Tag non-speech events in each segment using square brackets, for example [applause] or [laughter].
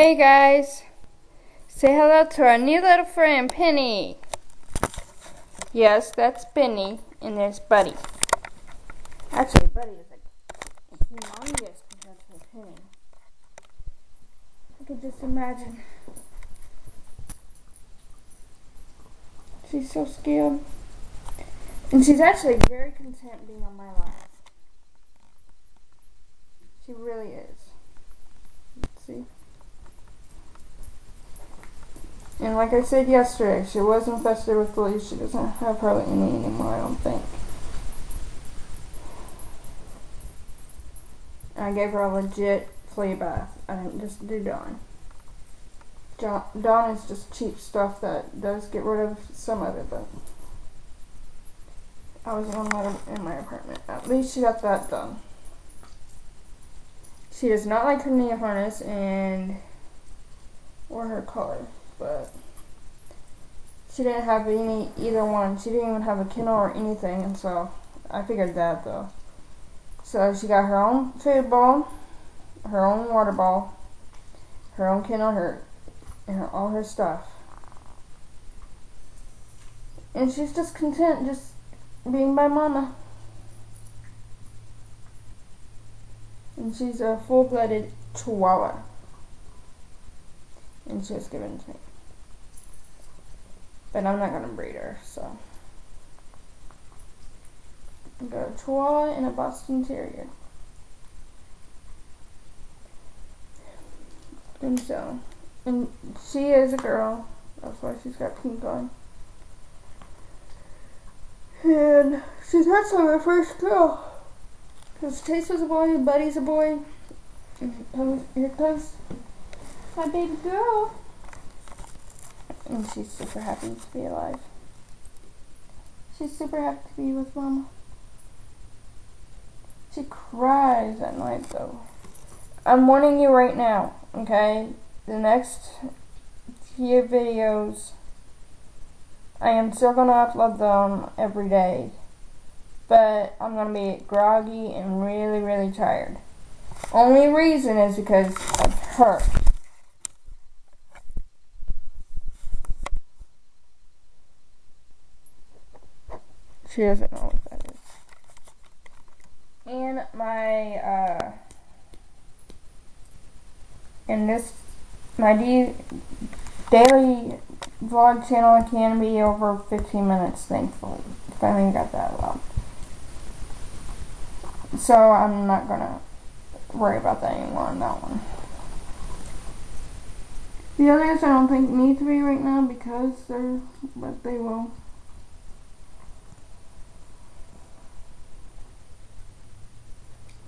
Hey guys, say hello to our new little friend Penny. Yes, that's Penny, and there's Buddy. Actually, Buddy is a humongous compared to Penny. I could just imagine. She's so scared. And she's actually very content being on my lap. She really is. Let's see. And like I said yesterday, she was infested with fleas. She doesn't have hardly any anymore, I don't think. I gave her a legit flea bath. I didn't just do Dawn. Dawn is just cheap stuff that does get rid of some of it, but I was on my in my apartment. At least she got that done. She does not like her knee harness and or her collar but she didn't have any either one. She didn't even have a kennel or anything, and so I figured that though. So she got her own food bowl, her own water bowl, her own kennel, her and her, all her stuff. And she's just content just being by mama. And she's a full-blooded chihuahua. And she was given to me. But I'm not going to breed her, so. I got a Chihuahua and a Boston Terrier. And so, and she is a girl. That's why she's got pink on. And she's actually my first girl. Because Chase was a boy, Buddy's a boy. And here comes my baby girl. And she's super happy to be alive. She's super happy to be with Mama. She cries at night though. I'm warning you right now, okay? The next few videos, I am still going to upload them every day. But I'm going to be groggy and really, really tired. Only reason is because of her. She doesn't know what that is. And my, uh, in this, my D daily vlog channel can be over 15 minutes, thankfully. Finally got that allowed. So I'm not gonna worry about that anymore on that one. The others I don't think need to be right now because they're, but they will.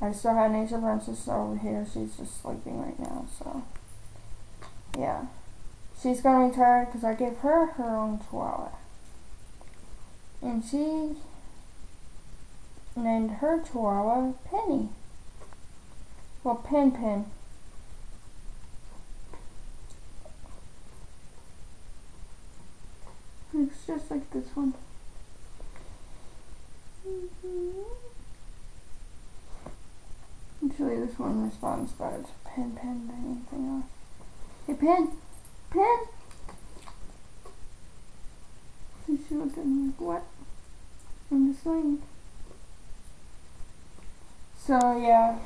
I still have Nature Princess over here. She's just sleeping right now, so yeah. She's gonna be tired because I gave her her own chihuahua. And she named her chihuahua Penny. Well, Pen Pen. Looks just like this one. Mm -hmm. This one responds better to pen, pen anything else. Hey! Pen! And she looked at me like, what? I'm just saying. So, yeah.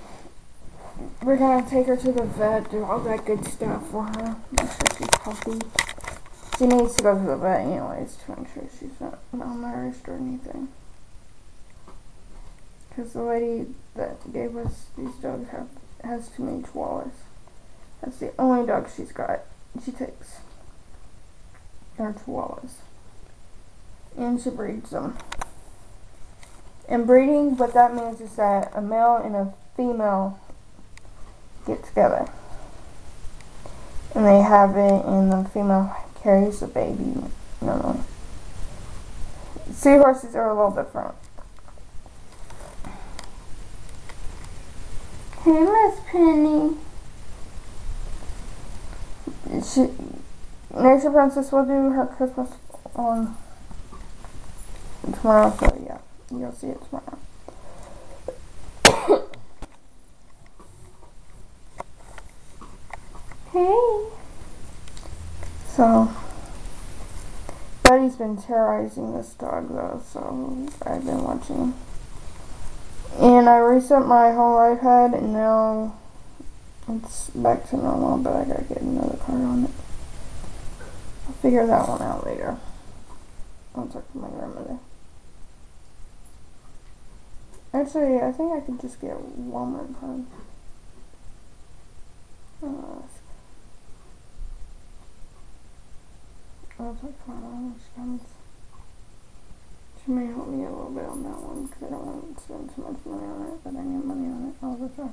We're gonna take her to the vet, do all that good stuff for her. Make sure she's healthy. She needs to go to the vet anyways to make sure she's not malnourished or anything. Because the lady that gave us these dogs have, has too many chihuahuas. That's the only dog she's got. She takes are chihuahuas. And she breeds them. And breeding, what that means is that a male and a female get together. And they have it, and the female carries the baby. No, Seahorses are a little different. Hey, Miss Penny. She, Nature Princess will do her Christmas on tomorrow, so yeah, you'll see it tomorrow. [coughs] hey. So, Buddy's been terrorizing this dog though, so I've been watching. And I reset my whole iPad and now it's back to normal, but I gotta get another card on it. I'll figure that one out later. I'll talk to my grandmother. Actually, I think I could just get one more card. I'll ask. I'll talk to my mom when she comes. She may help me a little bit on that one because I don't want to spend too much money on it, but I need money on it time.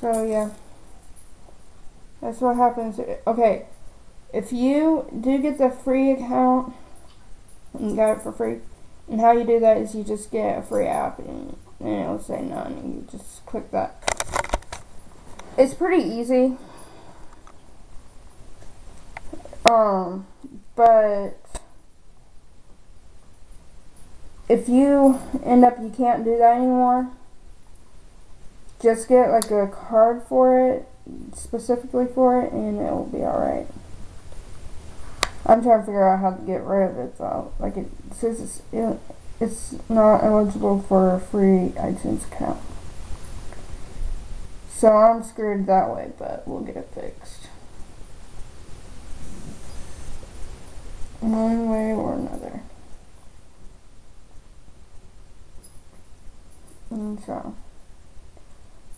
So yeah, that's what happens. Okay, if you do get the free account, and you got it for free, and how you do that is you just get a free app and, and it'll say none, and you just click that. It's pretty easy. Um, but if you end up you can't do that anymore, just get like a card for it, specifically for it, and it will be alright. I'm trying to figure out how to get rid of it though. Like it says it's, it, it's not eligible for a free iTunes account. So I'm screwed that way, but we'll get it fixed. One way or another. And so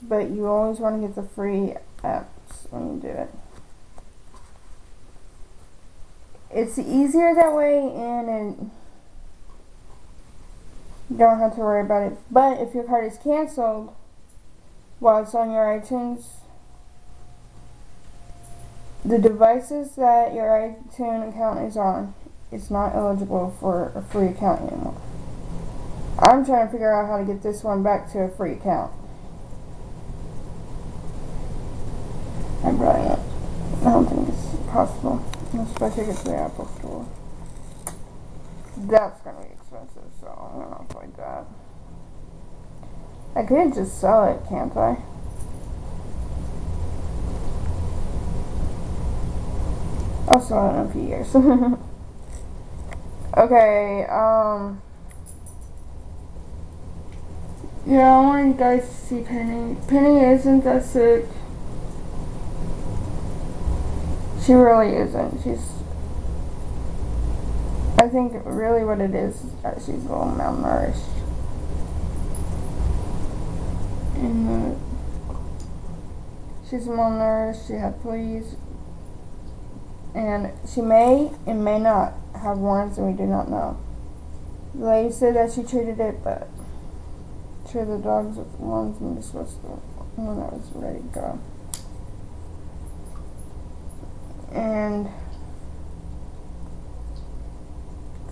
but you always want to get the free apps when you do it. It's easier that way and you don't have to worry about it. But if your card is canceled while it's on your iTunes, the devices that your iTunes account is on is not eligible for a free account anymore. I'm trying to figure out how to get this one back to a free account. I'm brilliant. I don't think it's possible. Especially if it's the Apple Store. That's gonna be expensive, so I'm gonna avoid that. I could just sell it, can't I? I'll it in a few years. [laughs] okay, um... Yeah, I want you guys to see Penny. Penny isn't that sick. She really isn't. She's. I think really what it is is that she's a little malnourished. And uh, she's malnourished. She had fleas. And she may and may not have worms, and we do not know. The lady said that she treated it, but treated the dogs with worms, and this was the one that was ready to go. And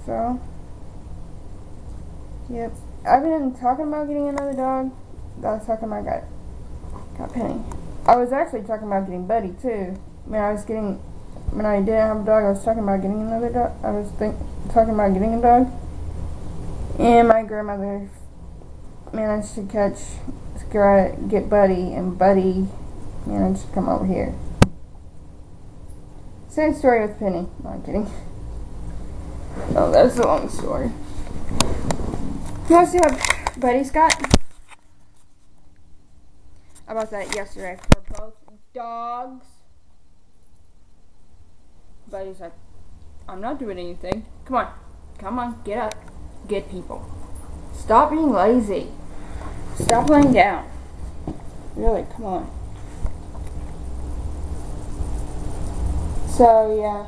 so, yep. I've been talking about getting another dog. I was talking about got got Penny. I was actually talking about getting Buddy too. When I was getting when I didn't have a dog, I was talking about getting another dog. I was think talking about getting a dog. And my grandmother managed to catch get Buddy, and Buddy managed to come over here. Same story with Penny. No, I'm kidding. Oh, that's a long story. You have Buddy Scott? About that yesterday for both dogs. Buddy's like, I'm not doing anything. Come on. Come on. Get up. Get people. Stop being lazy. Stop laying down. Really, come on. So yeah.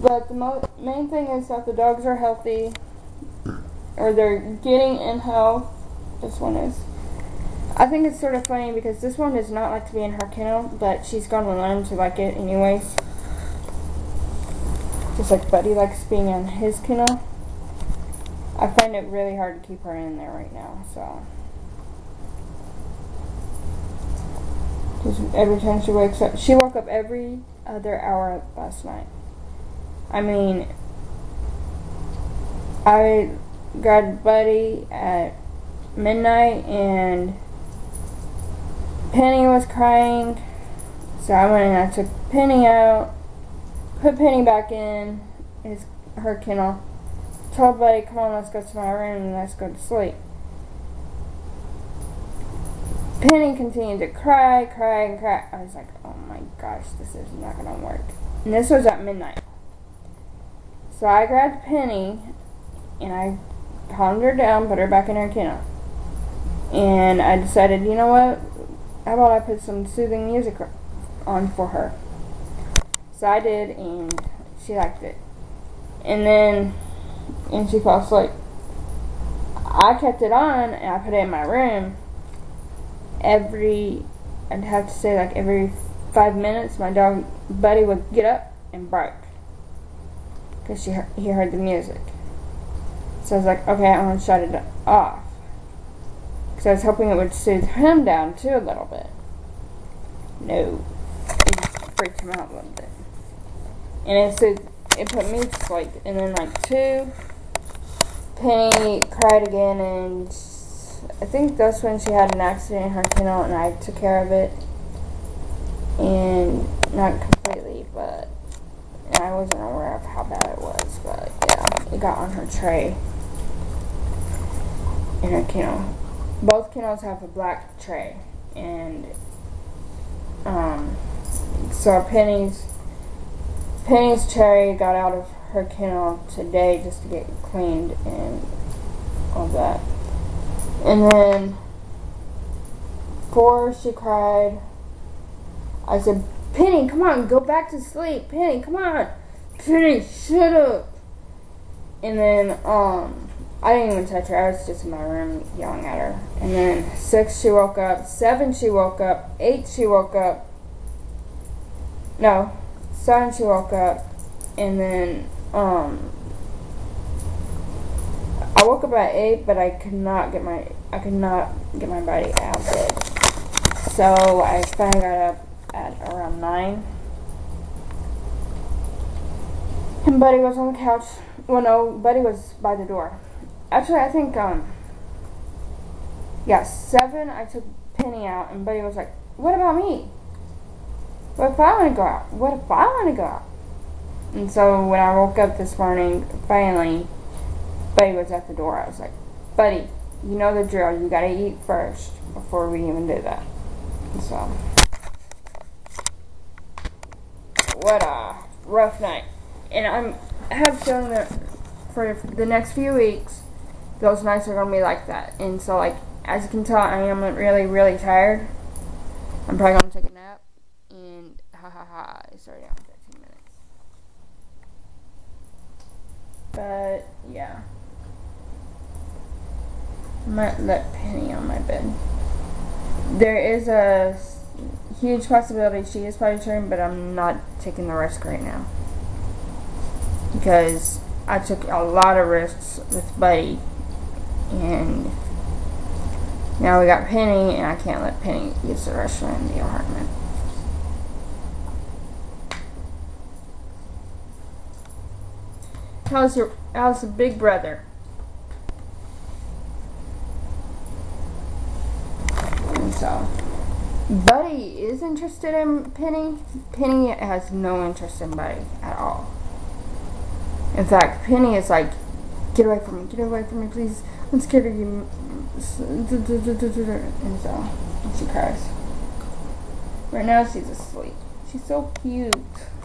But the main thing is that the dogs are healthy, or they're getting in health. This one is. I think it's sort of funny because this one does not like to be in her kennel, but she's going to learn to like it anyways. Just like Buddy likes being in his kennel. I find it really hard to keep her in there right now, so. Because every time she wakes up, she woke up every other hour last night. I mean, I got Buddy at midnight and Penny was crying, so I went and I took Penny out, put Penny back in his her kennel, told Buddy, come on, let's go to my room and let's go to sleep. Penny continued to cry, cry, and cry. I was like, oh my gosh, this is not going to work. And this was at midnight. So I grabbed Penny and I calmed her down, put her back in her kennel. And I decided, you know what? How about I put some soothing music on for her? So I did, and she liked it. And then, and she fell asleep. I kept it on, and I put it in my room. Every, I'd have to say like every five minutes, my dog Buddy would get up and bark because she he heard the music. So I was like, okay, I'm gonna shut it off because I was hoping it would soothe him down too a little bit. No, it freaked him out a little bit, and it it put me to sleep. And then like two, Penny cried again, and I think that's when she had an accident in her kennel, and I took care of it, and not completely, but I wasn't aware of how bad it was, but yeah, it got on her tray in her kennel. Both kennels have a black tray, and um, so Penny's Penny's tray got out of her kennel today just to get cleaned and all that. And then before she cried, I said, Penny, come on, go back to sleep. Penny, come on. Penny, shut up. And then, um, I didn't even touch her. I was just in my room yelling at her. And then six, she woke up. Seven, she woke up. Eight, she woke up. No, seven, she woke up. And then, um, I woke up at eight, but I could not get my I could not get my body out of bed. So I finally got up at around 9. And Buddy was on the couch. Well, no, Buddy was by the door. Actually, I think, um, yeah, 7, I took Penny out, and Buddy was like, what about me? What if I want to go out? What if I want to go out? And so when I woke up this morning, finally, Buddy was at the door. I was like, Buddy, you know the drill. You gotta eat first before we even do that. So what a rough night. And I'm I have shown that for the next few weeks, those nights are gonna be like that. And so like as you can tell, I am really really tired. I'm probably gonna take a nap. And ha ha ha, it's already on 15 minutes. But yeah. I might let Penny on my bed. There is a huge possibility she is potty trained, but I'm not taking the risk right now. Because I took a lot of risks with Buddy, and now we got Penny, and I can't let Penny use the restroom in the apartment. How's your how's the big brother? And so Buddy is interested in Penny. Penny has no interest in Buddy at all. In fact, Penny is like, get away from me, get away from me, please. I'm scared of you. And so, she cries. Right now, she's asleep. She's so cute.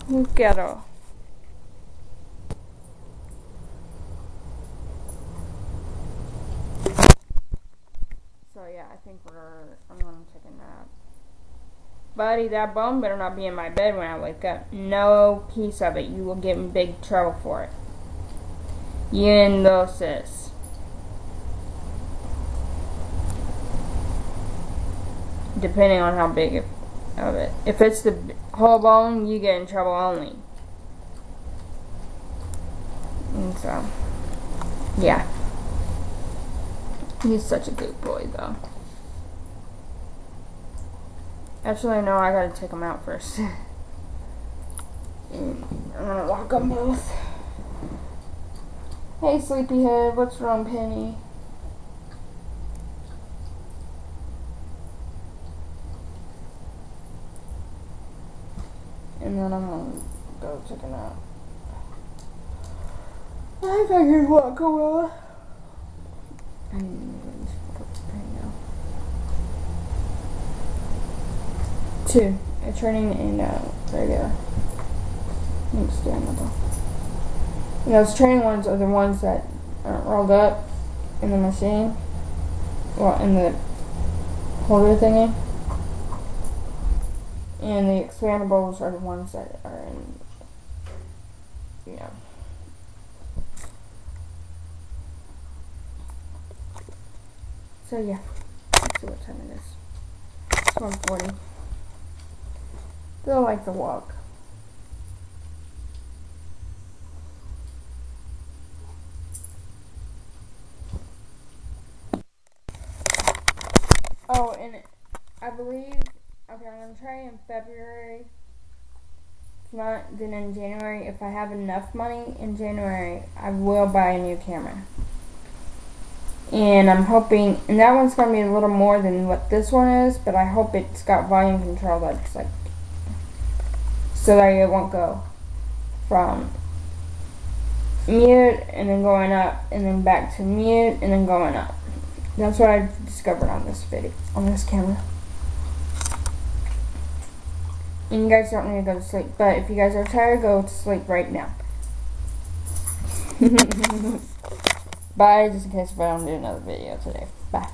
Look at her. So yeah, I think we're, I'm gonna take a nap. Buddy, that bone better not be in my bed when I wake up. No piece of it. You will get in big trouble for it. You and. Depending on how big of it. If it's the whole bone, you get in trouble only. And so, yeah. He's such a good boy, though. Actually, no, I gotta take him out first. [laughs] Mm, I'm gonna lock them both. Hey, sleepyhead, what's wrong, Penny? And then I'm gonna go take a nap. I figured what go well. I need to release Two, a turning and out. Uh, there you go. Thanks, Daniel diameter. And those training ones are the ones that aren't rolled up in the machine. Well, in the holder thingy. And the expandables are the ones that are in, you know. So yeah, let's see what time it is. It's 140. Still like the walk. Oh, and I believe, okay, I'm going to try in February. If not, then in January, if I have enough money in January, I will buy a new camera. And I'm hoping, and that one's going to be a little more than what this one is, but I hope it's got volume control that's like, so that it won't go from mute and then going up and then back to mute and then going up. That's what I discovered on this video, on this camera. And you guys don't need to go to sleep, but if you guys are tired, go to sleep right now. [laughs] Bye, just in case if I don't do another video today. Bye.